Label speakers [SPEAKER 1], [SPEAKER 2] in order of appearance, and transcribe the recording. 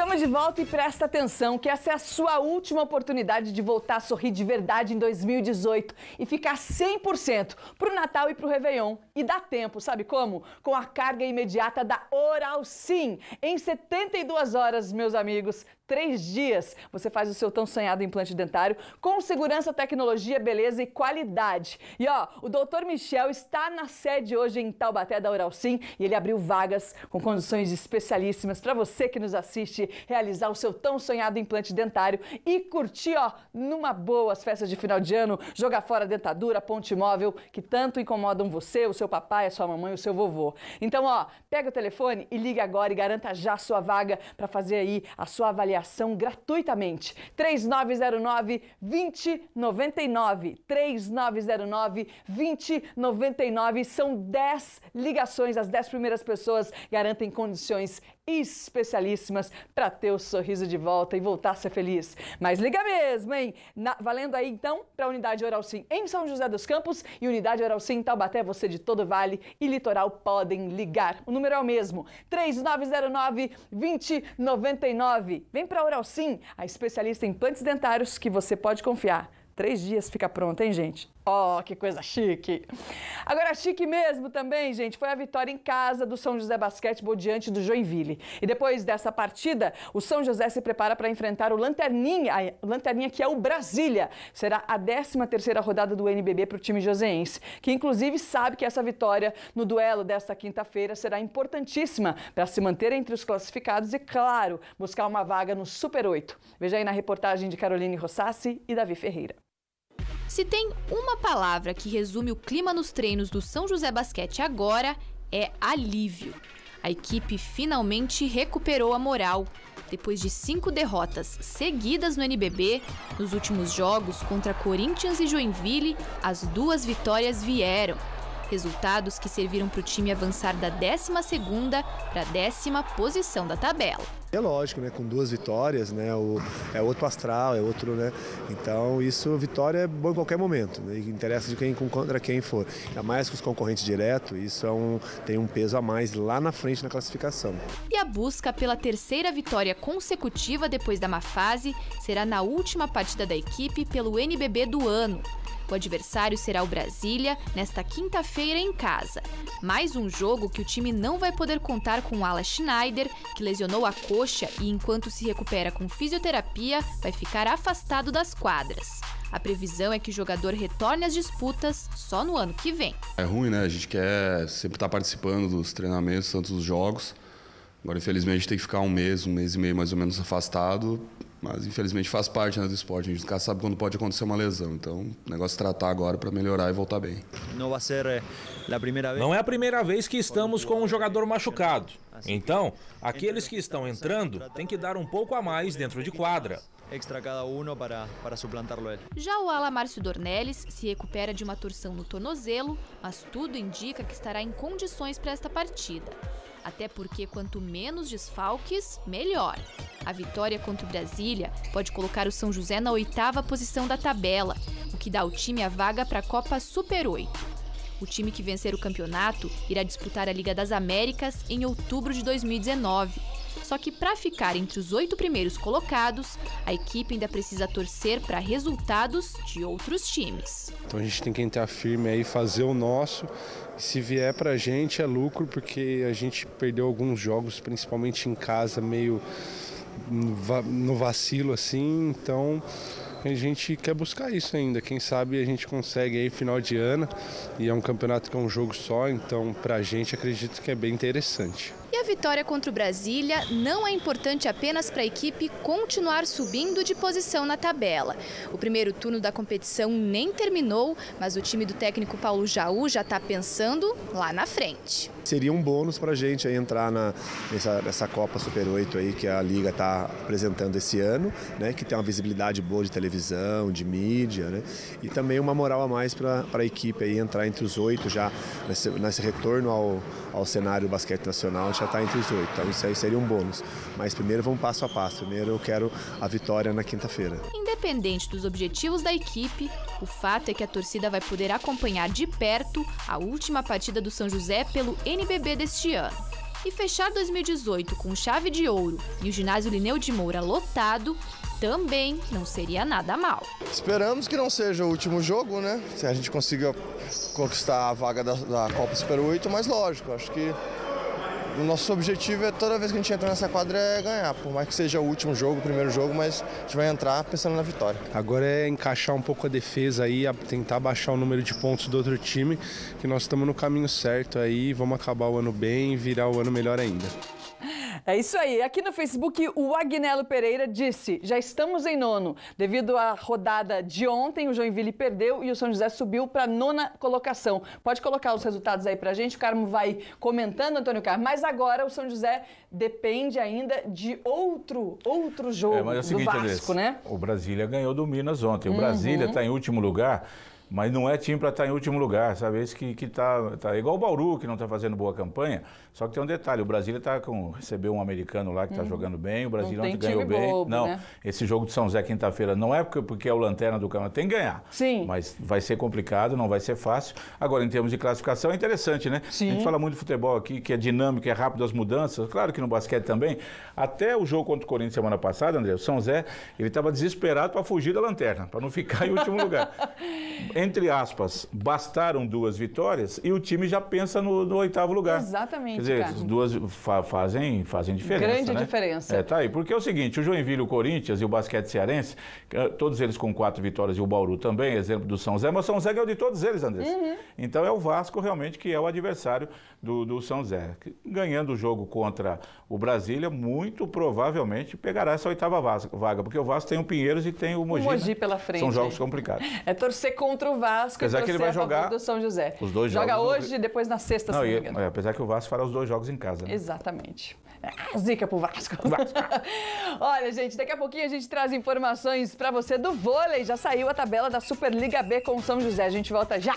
[SPEAKER 1] Estamos de volta e presta atenção que essa é a sua última oportunidade de voltar a sorrir de verdade em 2018 e ficar 100% pro Natal e pro Réveillon. E dá tempo, sabe como? Com a carga imediata da Oral Sim. Em 72 horas, meus amigos, três dias, você faz o seu tão sonhado implante dentário com segurança, tecnologia, beleza e qualidade. E ó, o doutor Michel está na sede hoje em Taubaté da Oral Sim e ele abriu vagas com condições especialíssimas para você que nos assiste realizar o seu tão sonhado implante dentário e curtir, ó, numa boa as festas de final de ano, jogar fora a dentadura, ponte móvel que tanto incomodam você, o seu papai, a sua mamãe, o seu vovô. Então, ó, pega o telefone e liga agora e garanta já a sua vaga para fazer aí a sua avaliação gratuitamente. 3909 2099. 3909 2099. São 10 ligações. As 10 primeiras pessoas garantem condições especialíssimas para ter o sorriso de volta e voltar a ser feliz. Mas liga mesmo, hein? Na, valendo aí então para a Unidade Oral Sim em São José dos Campos e Unidade Oral Sim em Taubaté, você de todo Vale e Litoral podem ligar. O número é o mesmo, 3909 2099. Vem para a Oral Sim, a especialista em implantes dentários que você pode confiar. Três dias fica pronto, hein, gente? Oh, que coisa chique! Agora, chique mesmo também, gente, foi a vitória em casa do São José Basquetebol diante do Joinville. E depois dessa partida, o São José se prepara para enfrentar o Lanterninha, a Lanterninha que é o Brasília. Será a 13 terceira rodada do NBB para o time joseense, que inclusive sabe que essa vitória no duelo desta quinta-feira será importantíssima para se manter entre os classificados e, claro, buscar uma vaga no Super 8. Veja aí na reportagem de Caroline Rossassi e Davi Ferreira.
[SPEAKER 2] Se tem uma palavra que resume o clima nos treinos do São José Basquete agora, é alívio. A equipe finalmente recuperou a moral. Depois de cinco derrotas seguidas no NBB, nos últimos jogos contra Corinthians e Joinville, as duas vitórias vieram. Resultados que serviram para o time avançar da 12 para a décima posição da tabela.
[SPEAKER 3] É lógico, né? Com duas vitórias, né? O, é outro astral, é outro, né? Então isso, vitória é bom em qualquer momento, né? Interessa de quem contra quem for. Ainda mais com os concorrentes direto, isso é um, tem um peso a mais lá na frente na classificação.
[SPEAKER 2] E a busca pela terceira vitória consecutiva depois da má fase será na última partida da equipe pelo NBB do ano. O adversário será o Brasília nesta quinta-feira em casa. Mais um jogo que o time não vai poder contar com o Ala Schneider, que lesionou a coxa e, enquanto se recupera com fisioterapia, vai ficar afastado das quadras. A previsão é que o jogador retorne às disputas só no ano que vem.
[SPEAKER 4] É ruim, né? A gente quer sempre estar participando dos treinamentos, tanto dos jogos. Agora, infelizmente, tem que ficar um mês, um mês e meio mais ou menos afastado mas infelizmente faz parte né, do esporte. A gente nunca sabe quando pode acontecer uma lesão. Então, o negócio é tratar agora para melhorar e voltar bem.
[SPEAKER 5] Não vai ser eh, a primeira vez.
[SPEAKER 6] Não é a primeira vez que estamos com um jogador machucado. Então, aqueles que estão entrando têm que dar um pouco a mais dentro de quadra.
[SPEAKER 5] Extra cada um para, para suplantá-lo ele.
[SPEAKER 2] Já o ala Márcio Dornelles se recupera de uma torção no tornozelo, mas tudo indica que estará em condições para esta partida. Até porque quanto menos desfalques, melhor. A vitória contra o Brasília pode colocar o São José na oitava posição da tabela, o que dá ao time a vaga para a Copa Super 8. O time que vencer o campeonato irá disputar a Liga das Américas em outubro de 2019. Só que para ficar entre os oito primeiros colocados, a equipe ainda precisa torcer para resultados de outros times.
[SPEAKER 7] Então a gente tem que entrar firme aí, fazer o nosso. Se vier para a gente é lucro, porque a gente perdeu alguns jogos, principalmente em casa, meio no vacilo assim, então a gente quer buscar isso ainda. Quem sabe a gente consegue aí final de ano e é um campeonato que é um jogo só, então pra gente acredito que é bem interessante.
[SPEAKER 2] E a vitória contra o Brasília não é importante apenas para a equipe continuar subindo de posição na tabela. O primeiro turno da competição nem terminou, mas o time do técnico Paulo Jaú já está pensando lá na frente.
[SPEAKER 3] Seria um bônus para a gente entrar na, nessa, nessa Copa Super 8 aí que a Liga está apresentando esse ano, né, que tem uma visibilidade boa de televisão, de mídia, né, e também uma moral a mais para a equipe aí entrar entre os oito já nesse, nesse retorno ao, ao cenário do basquete nacional já está entre os oito. Então isso aí seria um bônus. Mas primeiro vamos passo a passo. Primeiro eu quero a vitória na quinta-feira.
[SPEAKER 2] Independente dos objetivos da equipe, o fato é que a torcida vai poder acompanhar de perto a última partida do São José pelo NBB deste ano. E fechar 2018 com chave de ouro e o ginásio Lineu de Moura lotado também não seria nada mal.
[SPEAKER 8] Esperamos que não seja o último jogo, né? Se a gente consiga conquistar a vaga da, da Copa Super 8, mas lógico, acho que o nosso objetivo é toda vez que a gente entra nessa quadra é ganhar, por mais que seja o último jogo, o primeiro jogo, mas a gente vai entrar pensando na vitória.
[SPEAKER 7] Agora é encaixar um pouco a defesa aí, tentar baixar o número de pontos do outro time, que nós estamos no caminho certo aí, vamos acabar o ano bem e virar o ano melhor ainda.
[SPEAKER 1] É isso aí. Aqui no Facebook, o Agnello Pereira disse: já estamos em nono. Devido à rodada de ontem, o Joinville perdeu e o São José subiu para nona colocação. Pode colocar os resultados aí para a gente, o Carmo vai comentando, Antônio Carmo. Mas agora o São José depende ainda de outro, outro jogo é, mas é o seguinte, do Vasco, né?
[SPEAKER 9] O Brasília ganhou do Minas ontem. O uhum. Brasília está em último lugar mas não é time para estar tá em último lugar, sabe? Esse que, que tá, tá igual o Bauru, que não está fazendo boa campanha. Só que tem um detalhe: o Brasília tá com, recebeu um americano lá que está uhum. jogando bem, o Brasília ontem ganhou bem. Bobo, não, né? esse jogo de São José quinta-feira não é porque, porque é o lanterna do campeonato, tem que ganhar.
[SPEAKER 1] Sim.
[SPEAKER 9] Mas vai ser complicado, não vai ser fácil. Agora, em termos de classificação, é interessante, né?
[SPEAKER 1] Sim.
[SPEAKER 9] A gente fala muito de futebol aqui, que é dinâmico, é rápido as mudanças. Claro que no basquete também. Até o jogo contra o Corinthians semana passada, André, o São José, ele estava desesperado para fugir da lanterna, para não ficar em último lugar. Entre aspas, bastaram duas vitórias e o time já pensa no, no oitavo lugar.
[SPEAKER 1] Exatamente.
[SPEAKER 9] Quer dizer, as duas fa fazem, fazem diferença.
[SPEAKER 1] Grande
[SPEAKER 9] né?
[SPEAKER 1] diferença.
[SPEAKER 9] É, tá aí. Porque é o seguinte: o Joinville, o Corinthians e o basquete cearense, eh, todos eles com quatro vitórias e o Bauru também, exemplo do São Zé, mas o São Zé ganhou de todos eles, Andrés.
[SPEAKER 1] Uhum.
[SPEAKER 9] Então é o Vasco realmente que é o adversário do, do São Zé. Ganhando o jogo contra o Brasília, muito provavelmente pegará essa oitava vaga, porque o Vasco tem o Pinheiros e tem o Mogi.
[SPEAKER 1] O Mogi
[SPEAKER 9] né?
[SPEAKER 1] pela frente.
[SPEAKER 9] São jogos complicados.
[SPEAKER 1] É torcer contra o Vasco
[SPEAKER 9] Apesar
[SPEAKER 1] e
[SPEAKER 9] que ele vai jogar
[SPEAKER 1] do São José.
[SPEAKER 9] Os dois
[SPEAKER 1] Joga
[SPEAKER 9] jogos
[SPEAKER 1] hoje e depois na sexta,
[SPEAKER 9] não,
[SPEAKER 1] se
[SPEAKER 9] não me. É, apesar que o Vasco fará os dois jogos em casa. Né?
[SPEAKER 1] Exatamente. É, zica pro Vasco.
[SPEAKER 9] Vasco.
[SPEAKER 1] Olha, gente, daqui a pouquinho a gente traz informações para você do vôlei. Já saiu a tabela da Superliga B com o São José. A gente volta já.